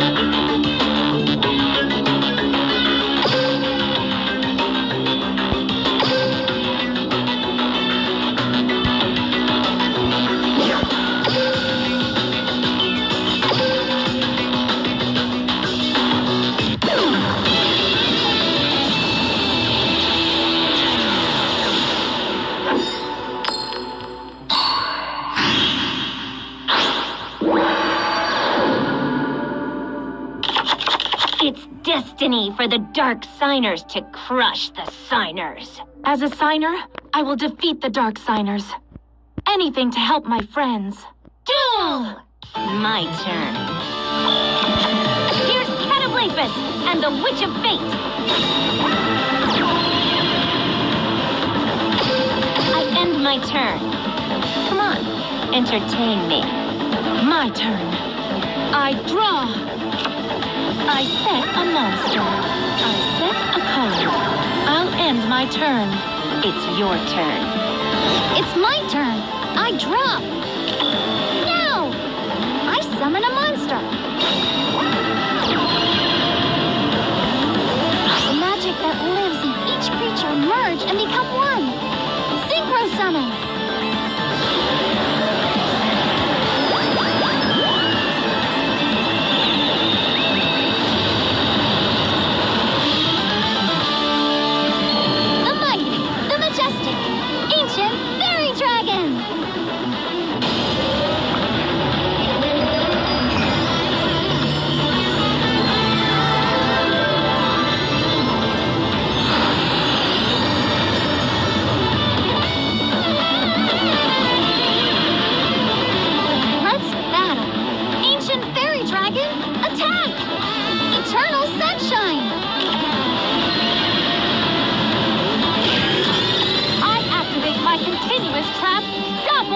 It's destiny for the Dark Signers to crush the Signers. As a signer, I will defeat the Dark Signers. Anything to help my friends. Duel! My turn. Here's Catoblepas and the Witch of Fate. I end my turn. Come on, entertain me. My turn. I draw. I set a monster. I set a card. I'll end my turn. It's your turn. It's my turn. I draw. No! I summon a monster.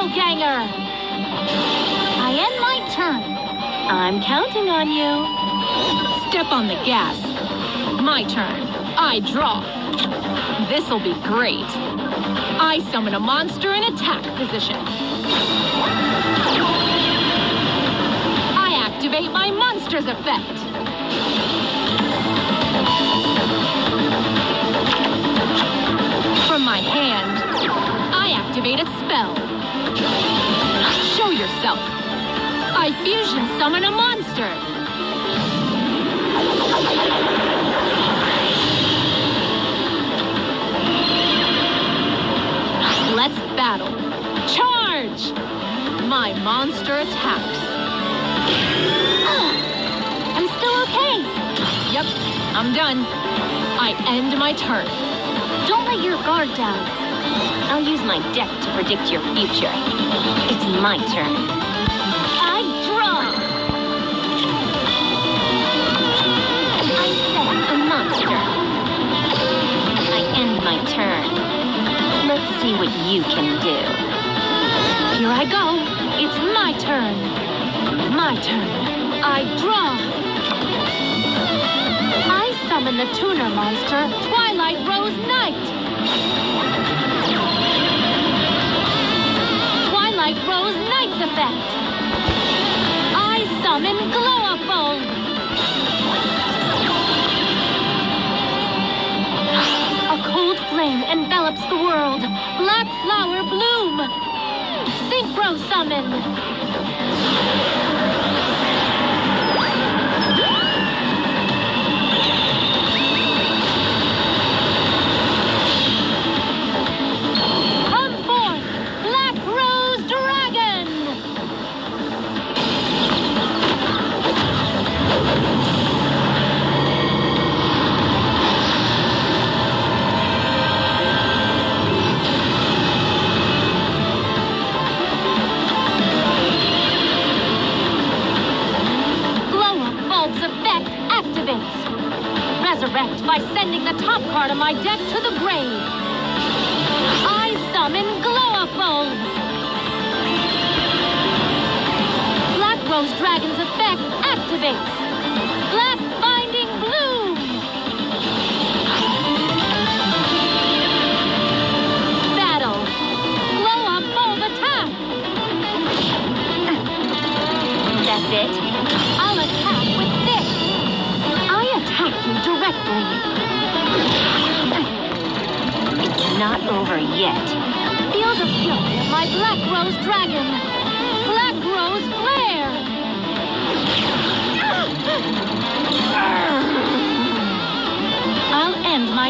Doppelganger. I end my turn. I'm counting on you. Step on the gas. My turn. I draw. This'll be great. I summon a monster in attack position. I activate my monster's effect. Yourself. I fusion summon a monster. Let's battle. Charge! My monster attacks. Ah! I'm still okay. Yep, I'm done. I end my turn. Don't let your guard down. I'll use my deck to predict your future. My turn. I draw. I set a monster. I end my turn. Let's see what you can do. Here I go. It's my turn. My turn. I draw. I summon the tuner monster, Twilight Rose Knight. Twilight Rose Knight's effect. I summon Glow Up Bulb. A cold flame envelops the world. Black flower bloom. Synchro summon. It's not over top. That's it. I'm a tap with this. I attack you directly. You cannot over yet. Feel the fury of my Black Rose Dragon.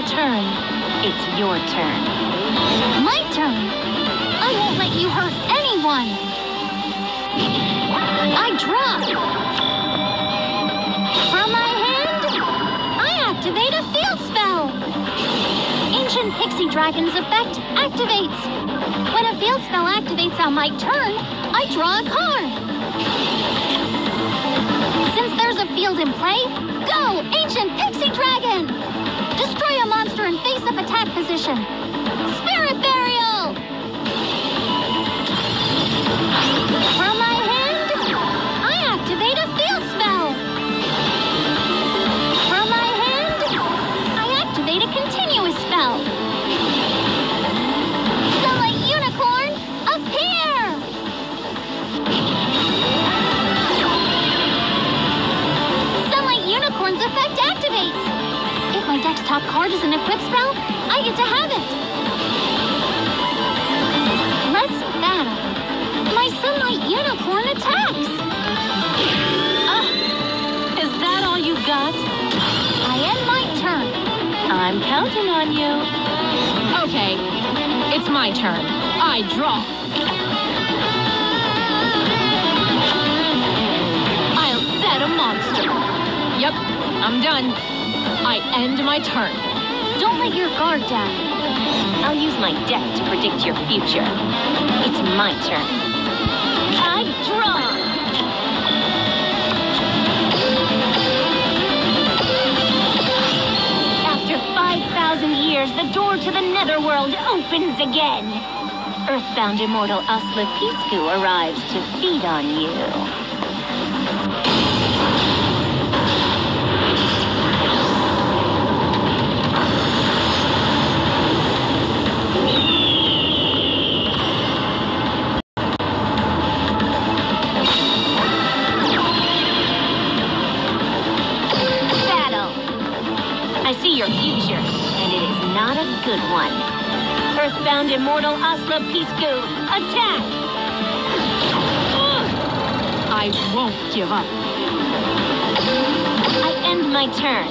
Turn. It's your turn. My turn. I won't let you hurt anyone. I drop. From my hand, I activate a field spell. Ancient Pixie Dragon's effect activates. When a field spell activates on my turn, I draw a card. Since there's a field in play, go, Ancient Pixie Dragon! Face-up position. Spirit Burial! My Sunlight Unicorn attacks. Ah, is that all you got? I end my turn. I'm counting on you. Okay, it's my turn. I draw. I'll set a monster. Yep, I'm done. I end my turn. Don't let your guard down. I'll use my deck to predict your future. It's my turn. I draw. After 5,000 years, the door to the netherworld opens again. Earthbound immortal Aslla piscu arrives to feed on you. Your future, and it is not a good one. Earthbound immortal Aslla piscu, attack! I won't give up. I end my turn.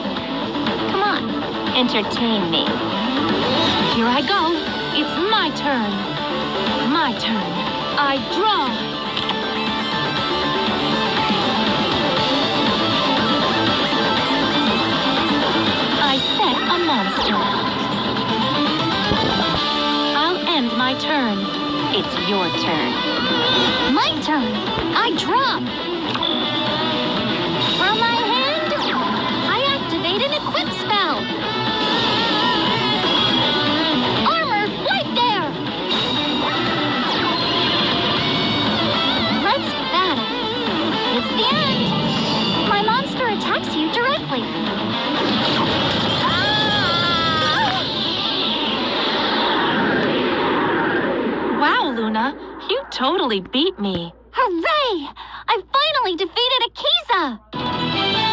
Come on, entertain me. Here I go. It's my turn. My turn. I draw. Monster. I'll end my turn. It's your turn. My turn. I drop. You totally beat me. Hooray! I finally defeated Akiza!